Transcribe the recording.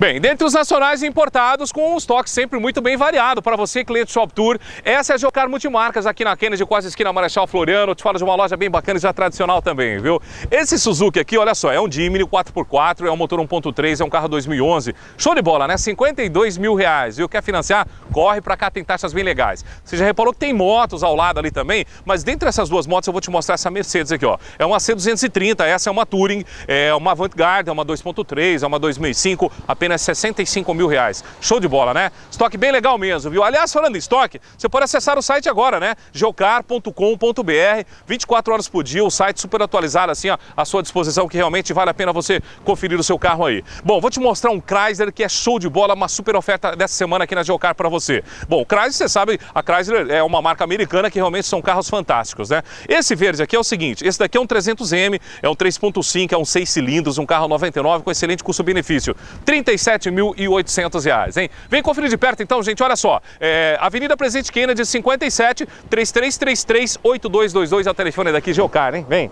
Bem, dentre os nacionais importados, com um estoque sempre muito bem variado para você, cliente Shop Tour, essa é a Geocar Multimarcas aqui na Kennedy, quase esquina Marechal Floriano. Eu te falo de uma loja bem bacana e já tradicional também, viu? Esse Suzuki aqui, olha só, é um Jimny 4x4, é um motor 1.3, é um carro 2011. Show de bola, né? 52 mil reais, viu? Quer financiar? Corre para cá, tem taxas bem legais. Você já reparou que tem motos ao lado ali também, mas dentre essas duas motos eu vou te mostrar essa Mercedes aqui, ó. É uma C230, essa é uma Touring, é uma Avantgarde, é uma 2.3, é uma 2005, apenas apenas 65 mil reais. Show de bola, né? Estoque bem legal mesmo, viu? Aliás, falando em estoque, você pode acessar o site agora, né? geocar.com.br, 24 horas por dia, o site super atualizado, assim, ó, à sua disposição, que realmente vale a pena você conferir o seu carro aí. Bom, vou te mostrar um Chrysler que é show de bola, uma super oferta dessa semana aqui na Geocar para você. Bom, Chrysler, você sabe, a Chrysler é uma marca americana que realmente são carros fantásticos, né? Esse verde aqui é o seguinte, esse daqui é um 300M, é um 3.5, é um 6 cilindros, um carro 99 com excelente custo-benefício. 35 37.800 reais, hein? Vem conferir de perto então, gente, olha só. É, Avenida Presidente Kennedy, 57, 3333 8222 é o telefone daqui, Geocar, hein? Vem.